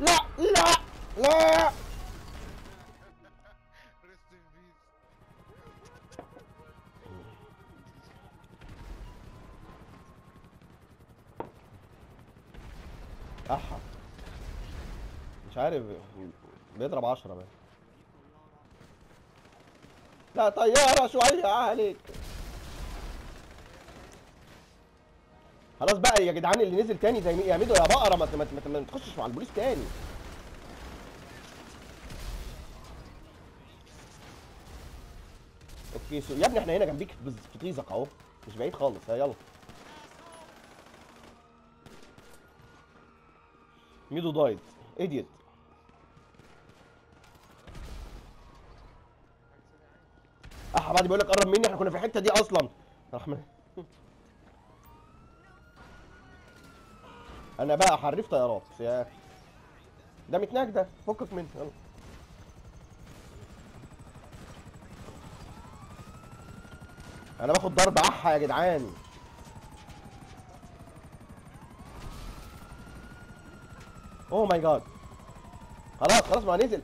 لا لا لا. أحا. مش عارف بيضرب 10 بقى لا طيارة شوية عليك خلاص بقى يا جدعان اللي نزل تاني زي يا ميدو يا بقرة ما ما ما تخشش مع البوليس تاني. أوكي سو يا ابني إحنا هنا جنبيك في طيزك اهو مش بعيد خالص. ها يلا. ميدو دايت. ايديت اح بعد بيقول لك قرب مني إحنا كنا في الحتة دي أصلا. رحمن. أنا بقى حريف طيارات. يا. ده متناك ده. فكك منه. يلا. أنا باخد ضرب احا يا جدعان. اوه ماي جاد خلاص خلاص ما نزل